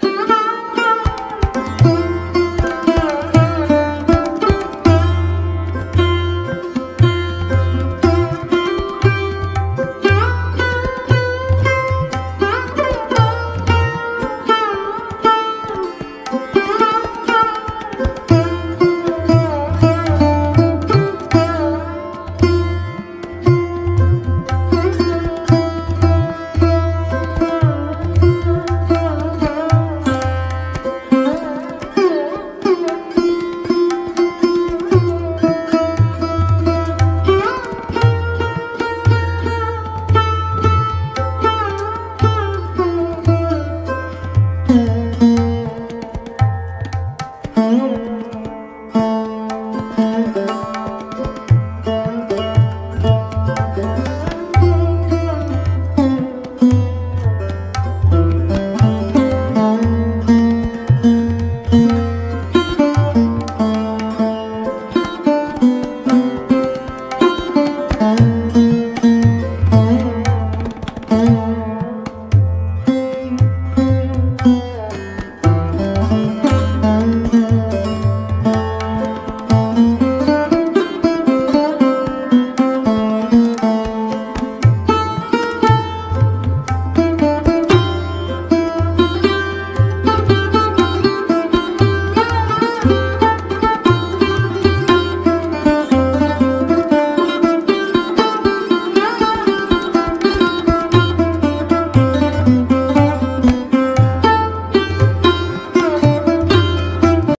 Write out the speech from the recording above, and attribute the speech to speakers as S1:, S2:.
S1: Hey! Mm-hmm.